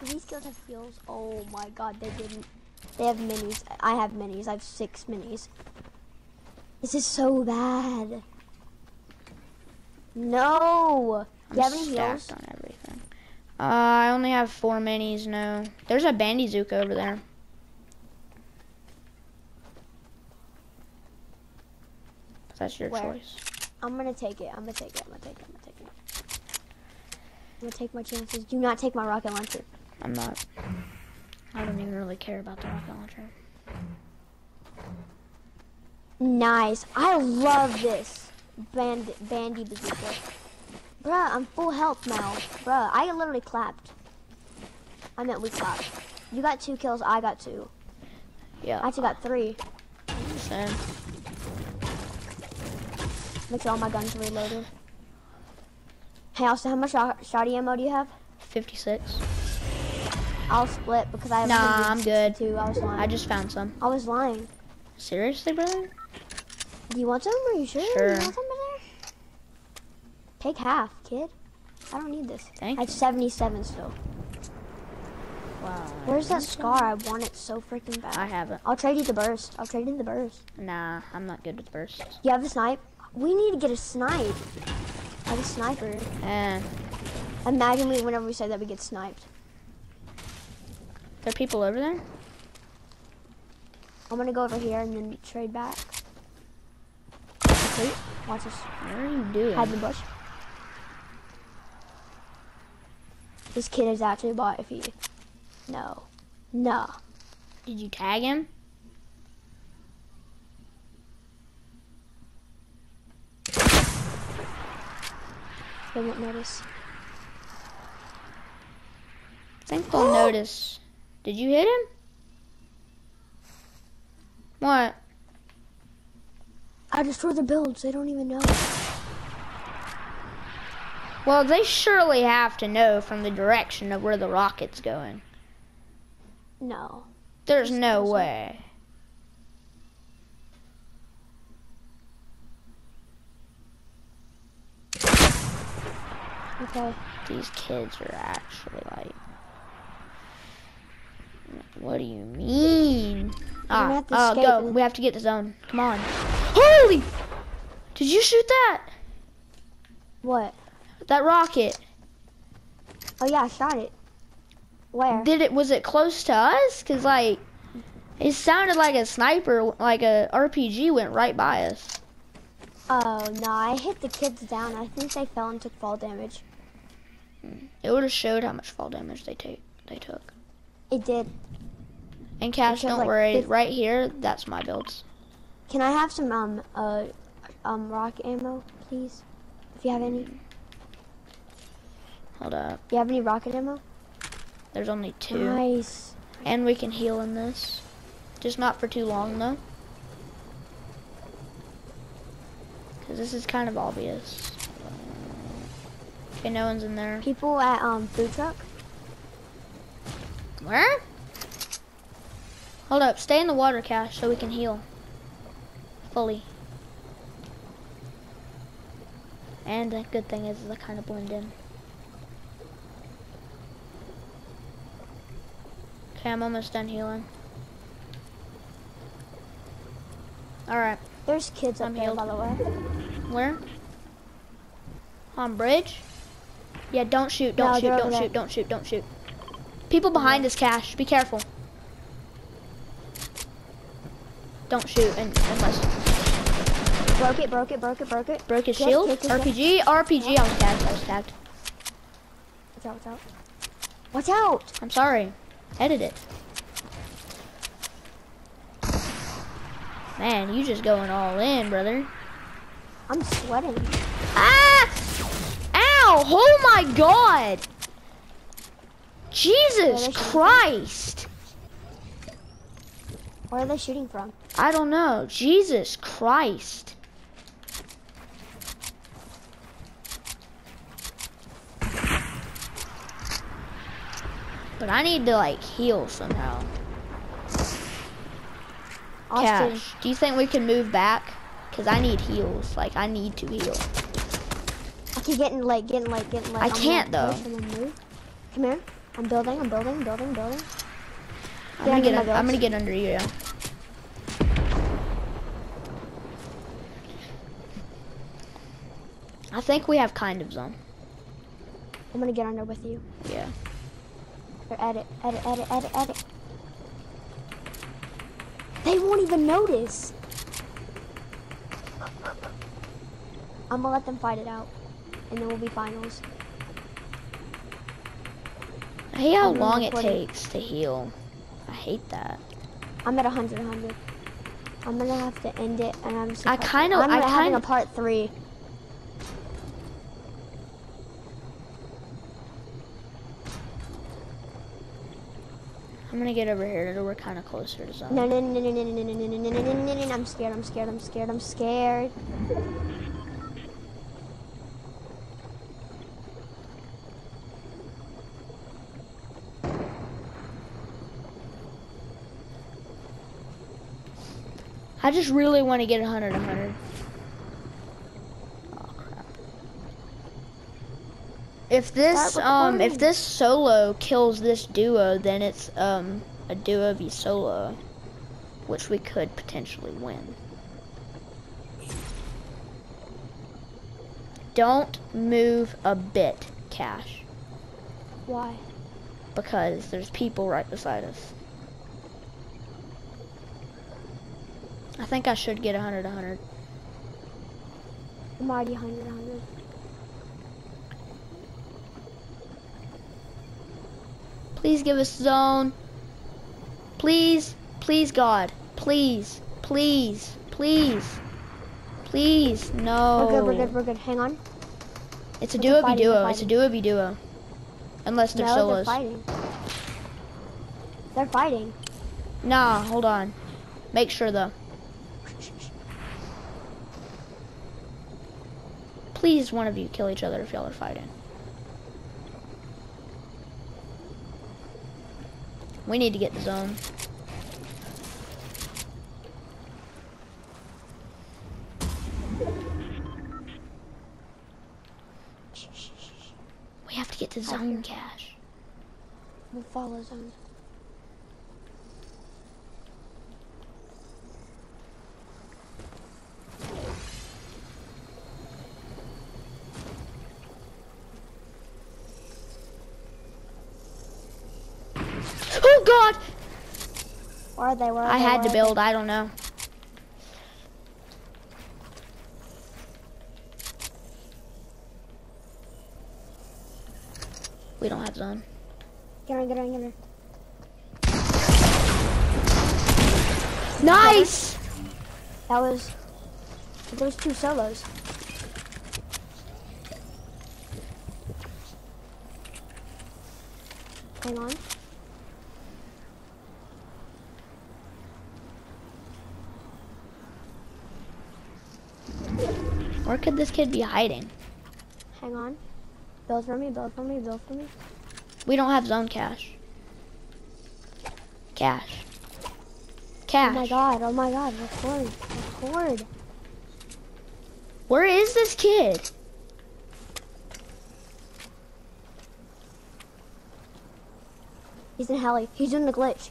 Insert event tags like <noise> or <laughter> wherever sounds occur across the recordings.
Do these kills have heals? Oh my god, they didn't. They have minis. I have minis. I have six minis. This is so bad. No. Do you have any heals? on everything. Uh, I only have four minis. No, there's a Bandizook over there. That's your Where? choice. I'm gonna take it. I'm gonna take it. I'm gonna take it. I'm gonna take it. I'm gonna take my chances. Do not take my rocket launcher. I'm not. I don't even really care about the rocket launcher. Nice. I love this band bandy bazooka. Bruh, I'm full health now. Bruh, I literally clapped. I meant we clapped. You got two kills. I got two. Yeah. I actually got three. Same. Make sure all my guns are reloaded. Hey, also, how much shot shotty ammo do you have? 56. I'll split because I have Nah, I'm good. Too. I was lying. I just found some. I was lying. Seriously, brother? Do you want some? Are you sure? Sure. You want some brother? Take half, kid. I don't need this. Thank I have 77 still. Wow. Where's that scar? I want it so freaking bad. I have it. I'll trade you the burst. I'll trade you the burst. Nah, I'm not good with bursts. You have a snipe? We need to get a snipe. I have a sniper. Eh. Imagine we, whenever we say that, we get sniped. There people over there? I'm gonna go over here and then trade back. Wait, watch this. What are you doing? Hide in the bush. This kid is actually bought if he. No. No. Did you tag him? They won't notice. I think they'll <gasps> notice. Did you hit him? What? I destroyed the builds. They don't even know. Well, they surely have to know from the direction of where the rocket's going. No. There's no way. Okay. These kids are actually like. What do you mean? Ah, oh, go. We have to get the zone. Come on. Holy! Did you shoot that? What? That rocket. Oh yeah, I shot it. Where? Did it? Was it close to us? Cause like, it sounded like a sniper, like a RPG went right by us. Oh no, I hit the kids down. I think they fell and took fall damage. It would have showed how much fall damage they take. They took. It did. And Cash, don't like, worry. fif- Right here, that's my builds. Can I have some um uh um rock ammo, please? If you have any. Hold up. You have any rocket ammo? There's only two. Nice. And we can heal in this. Just not for too long though. Cause this is kind of obvious. Okay, no one's in there. People at um food truck. Where? Hold up, stay in the water, Cash, so we can heal. Fully. And the good thing is, is I kind of blend in. Okay, I'm almost done healing. Alright, There's kids up I'm there, healed. by the way. where? On bridge? Yeah, don't shoot, don't No, shoot, they're over don't shoot, don't shoot, don't shoot. People behind us, Cash. Be careful. Don't shoot un- unless Broke it, broke it, broke it, broke it. broke his Yes, shield. yes, yes, RPG, RPG. I was tagged. I was tagged. Watch out, watch out. Watch out! I'm sorry. Edit it. Man, you just going all in, brother. I'm sweating. Ah! Ow! Oh my God! Jesus Where are they shooting from? Christ! Where are they shooting from? I don't know. Jesus Christ. But I need to like heal somehow. Austin. Cash, do you think we can move back? Cause I need heals. Like I need to heal. Okay, getting late, getting late, getting late. I I'm can't, though. push and move. Come here. I'm building, I'm building, building, building. I'm gonna get. Un- I'm gonna get under you. Yeah. I think we have kind of zone. I'm gonna get under with you. Yeah. Or edit, edit, edit, edit, edit. They won't even notice. I'm gonna let them fight it out. And then we'll be finals. I hate how long it takes to heal. I hate that. I'm at 100, 100. I'm gonna have to end it, and I'm. I kinda- I'm I having a part three. I'm gonna get over here. We're kind of closer to zone. No, no, no, no, no, no, no, no, no, no, no, no, no, no, no. I'm scared. I'm scared. I'm scared. I'm scared. I just really want to get 100, 100. Oh crap! If this um if this solo kills this duo, then it's um a duo v solo, which we could potentially win. Don't move a bit, Cash, Why? because there's people right beside us. I think I should get 100, 100. I'm already 100, 100. Please give us zone. Please, please, God. Please, please, please, please. No. We're good. We're good. We're good. Hang on. It's a duo they're v fighting, they're duo. It's a duo v duo. Unless they're no, solos. they're fighting. They're fighting. Nah, hold on. Make sure though. Please, one of you kill each other if y'all are fighting. We need to get the zone. We have to get to zone Cash. We'll follow zone. God! Where are they? Where are I they? had Where to build. I don't know. We don't have zone. they? Get on, get on, get on. Nice. That was. Those two solos. Hang on. Where could this kid be hiding? Hang on. Build for me, build for me, build for me. We don't have zone Cash. Cash. Cash. Oh my god, oh my god, record, record. Where is this kid? He's in heli. He's doing the glitch.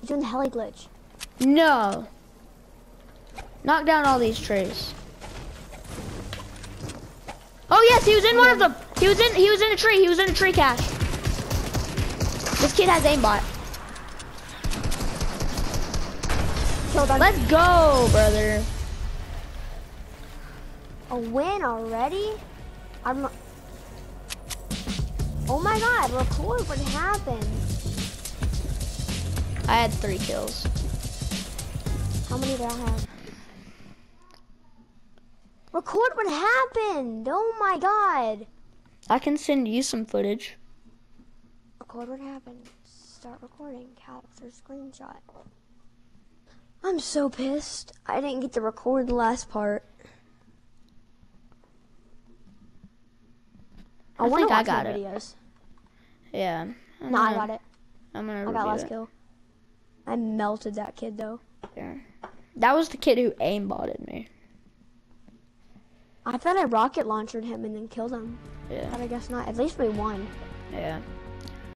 He's doing the heli glitch. No. Knock down all these trees. Oh yes, he was in one of them. He was in he was in a tree. He was in a tree Cash. This kid has aimbot. Let's go, brother. a win already? I'm. Oh my god, record what happened. I had three kills. How many did I have? Record what happened. Oh my god. I can send you some footage. Record what happened. Start recording. Capture screenshot. I'm so pissed. I didn't get to record the last part. I, I think I got it. videos. Yeah. I'm No, I gonna- got it. I'm gonna I got last it. kill. I melted that kid though. There. That was the kid who aimbotted me. I thought I rocket launched him and then killed him. Yeah. But I guess not. At least we won. Yeah.